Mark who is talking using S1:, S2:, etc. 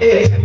S1: Yeah.